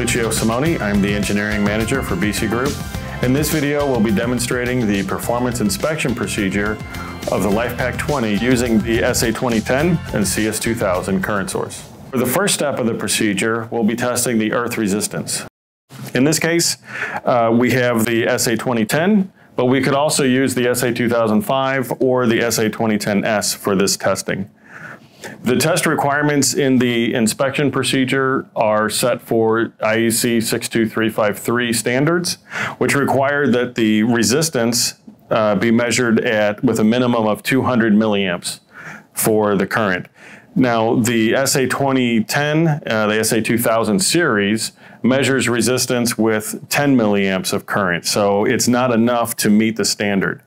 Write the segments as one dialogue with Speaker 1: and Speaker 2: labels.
Speaker 1: Lucio Simoni. I'm the engineering manager for BC Group. In this video, we'll be demonstrating the performance inspection procedure of the LifePak 20 using the SA2010 and CS2000 current source. For the first step of the procedure, we'll be testing the earth resistance. In this case, uh, we have the SA2010, but we could also use the SA2005 or the SA2010S for this testing. The test requirements in the inspection procedure are set for IEC 62353 standards, which require that the resistance uh, be measured at with a minimum of 200 milliamps for the current. Now, the SA2010, uh, the SA2000 series measures resistance with 10 milliamps of current, so it's not enough to meet the standard.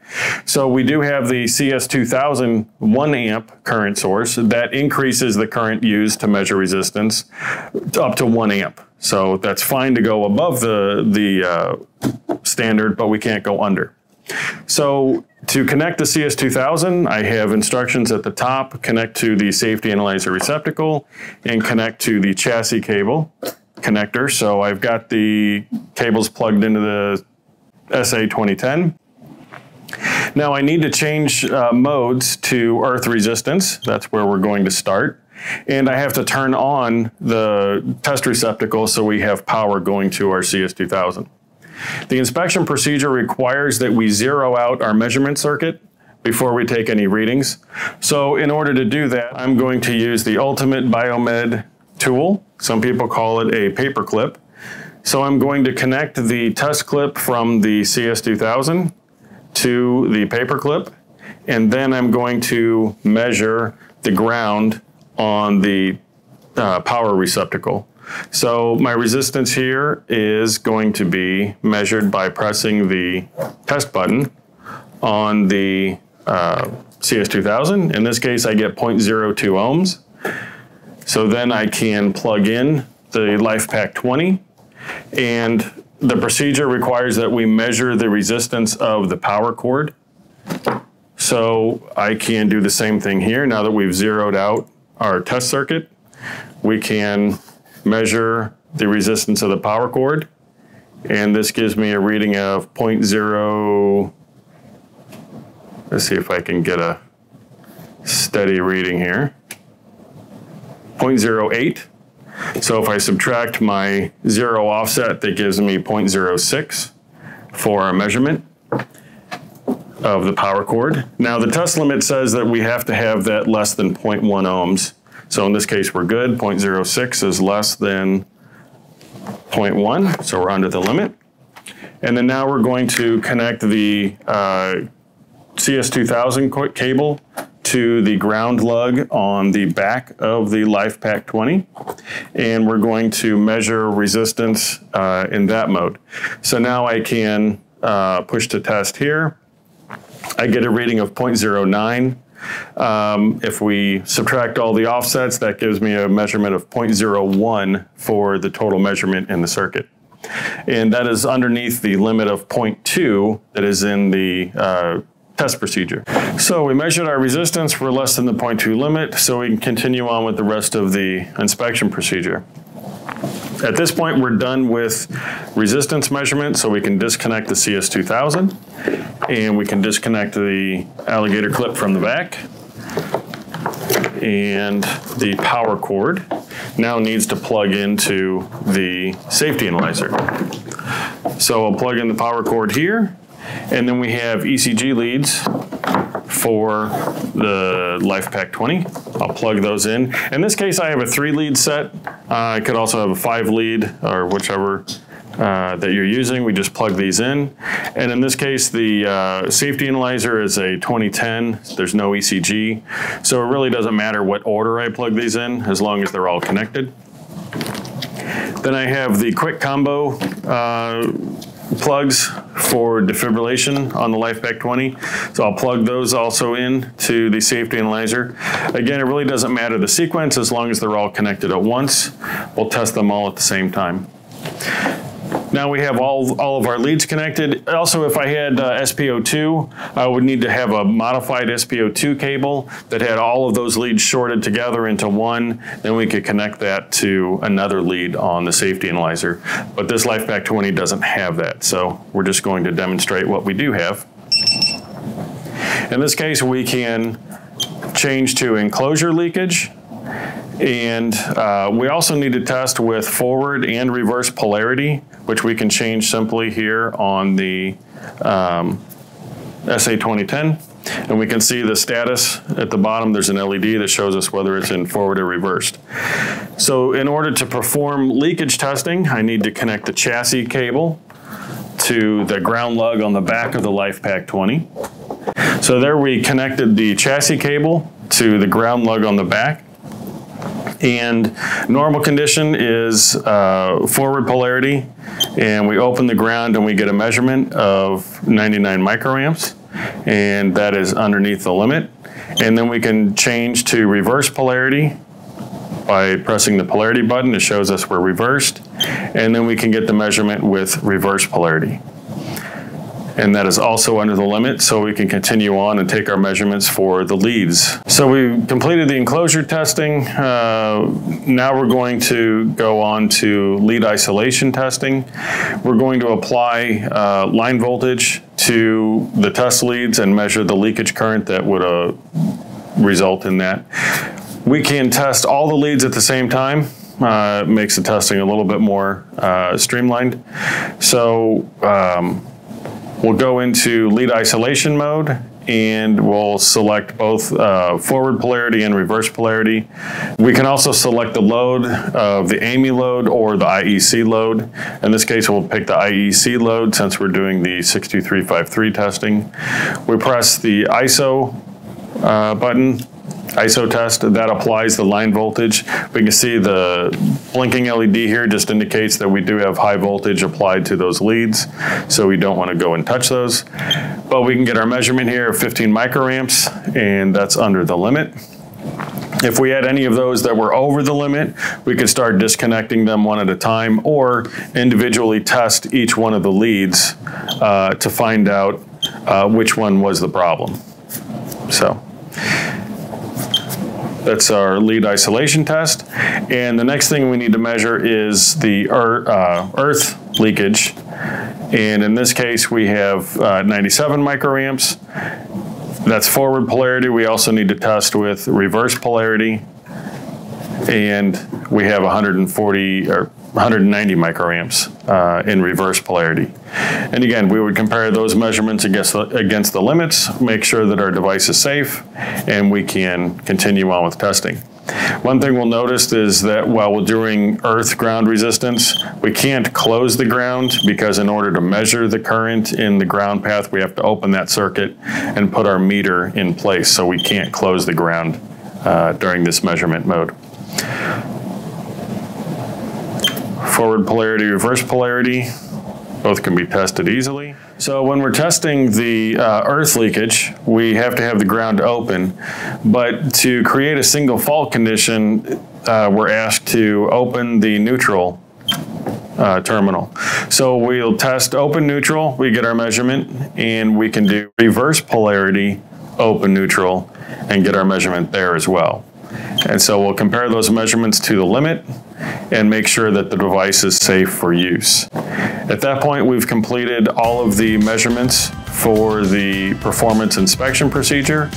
Speaker 1: So we do have the CS2000 1 amp current source that increases the current used to measure resistance up to 1 amp. So that's fine to go above the, the uh, standard, but we can't go under. So to connect the CS2000, I have instructions at the top, connect to the safety analyzer receptacle, and connect to the chassis cable connector. So I've got the cables plugged into the SA2010. Now I need to change uh, modes to earth resistance. That's where we're going to start. And I have to turn on the test receptacle so we have power going to our CS2000. The inspection procedure requires that we zero out our measurement circuit before we take any readings. So in order to do that, I'm going to use the Ultimate Biomed tool. Some people call it a paper clip. So I'm going to connect the test clip from the CS2000 to the paper clip, and then I'm going to measure the ground on the uh, power receptacle. So my resistance here is going to be measured by pressing the test button on the uh, CS2000. In this case, I get 0.02 ohms. So then I can plug in the LifePak 20 and the procedure requires that we measure the resistance of the power cord. So I can do the same thing here. Now that we've zeroed out our test circuit, we can measure the resistance of the power cord. And this gives me a reading of 0.0, let's see if I can get a steady reading here. 0.08. So if I subtract my zero offset, that gives me 0.06 for a measurement of the power cord. Now the test limit says that we have to have that less than 0.1 ohms. So in this case, we're good. 0.06 is less than 0.1, so we're under the limit. And then now we're going to connect the uh, CS2000 cable to the ground lug on the back of the LifePak 20 and we're going to measure resistance uh, in that mode. So now I can uh, push to test here. I get a reading of 0.09. Um, if we subtract all the offsets, that gives me a measurement of 0.01 for the total measurement in the circuit. And that is underneath the limit of 0.2 that is in the uh, test procedure. So we measured our resistance, we're less than the 0.2 limit, so we can continue on with the rest of the inspection procedure. At this point, we're done with resistance measurement, so we can disconnect the CS2000, and we can disconnect the alligator clip from the back, and the power cord now needs to plug into the safety analyzer. So I'll plug in the power cord here, and then we have ECG leads for the LifePak 20. I'll plug those in. In this case, I have a three lead set. Uh, I could also have a five lead or whichever uh, that you're using. We just plug these in. And in this case, the uh, safety analyzer is a 2010. There's no ECG. So it really doesn't matter what order I plug these in as long as they're all connected. Then I have the quick combo uh, plugs for defibrillation on the LifePak 20. So I'll plug those also in to the safety analyzer. Again, it really doesn't matter the sequence as long as they're all connected at once. We'll test them all at the same time. Now we have all, all of our leads connected. Also, if I had uh, SPO2, I would need to have a modified SPO2 cable that had all of those leads shorted together into one. Then we could connect that to another lead on the safety analyzer. But this LifePak 20 doesn't have that. So we're just going to demonstrate what we do have. In this case, we can change to enclosure leakage. And uh, we also need to test with forward and reverse polarity, which we can change simply here on the um, SA2010. And we can see the status at the bottom. There's an LED that shows us whether it's in forward or reversed. So in order to perform leakage testing, I need to connect the chassis cable to the ground lug on the back of the LifePak 20. So there we connected the chassis cable to the ground lug on the back. And normal condition is uh, forward polarity. And we open the ground and we get a measurement of 99 microamps. And that is underneath the limit. And then we can change to reverse polarity by pressing the polarity button. It shows us we're reversed. And then we can get the measurement with reverse polarity and that is also under the limit, so we can continue on and take our measurements for the leads. So we completed the enclosure testing. Uh, now we're going to go on to lead isolation testing. We're going to apply uh, line voltage to the test leads and measure the leakage current that would uh, result in that. We can test all the leads at the same time. Uh, makes the testing a little bit more uh, streamlined. So um, We'll go into lead isolation mode and we'll select both uh, forward polarity and reverse polarity. We can also select the load of the AAMI load or the IEC load. In this case, we'll pick the IEC load since we're doing the 62353 testing. We press the ISO uh, button ISO test, that applies the line voltage. We can see the blinking LED here just indicates that we do have high voltage applied to those leads, so we don't want to go and touch those. But we can get our measurement here of 15 microamps, and that's under the limit. If we had any of those that were over the limit, we could start disconnecting them one at a time or individually test each one of the leads uh, to find out uh, which one was the problem. So. That's our lead isolation test. And the next thing we need to measure is the earth, uh, earth leakage. And in this case, we have uh, 97 microamps. That's forward polarity. We also need to test with reverse polarity. And we have 140 or 190 microamps uh, in reverse polarity. And again, we would compare those measurements against the, against the limits, make sure that our device is safe, and we can continue on with testing. One thing we'll notice is that while we're doing earth ground resistance, we can't close the ground because in order to measure the current in the ground path, we have to open that circuit and put our meter in place. So we can't close the ground uh, during this measurement mode forward polarity, reverse polarity. Both can be tested easily. So when we're testing the uh, earth leakage, we have to have the ground open. But to create a single fault condition, uh, we're asked to open the neutral uh, terminal. So we'll test open neutral, we get our measurement, and we can do reverse polarity open neutral and get our measurement there as well. And so we'll compare those measurements to the limit and make sure that the device is safe for use. At that point, we've completed all of the measurements for the performance inspection procedure,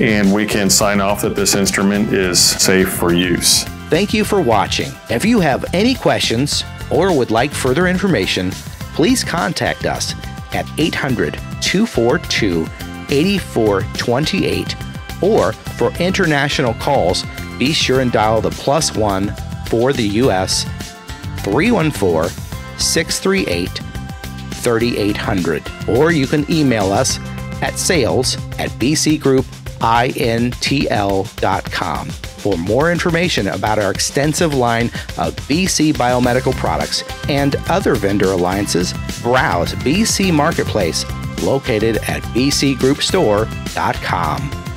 Speaker 1: and we can sign off that this instrument is safe for use.
Speaker 2: Thank you for watching. If you have any questions or would like further information, please contact us at 800 242 8428 or for international calls, be sure and dial the plus one for the U.S. 314 638 3800. Or you can email us at sales at bcgroupintl.com. For more information about our extensive line of BC biomedical products and other vendor alliances, browse BC Marketplace located at bcgroupstore.com.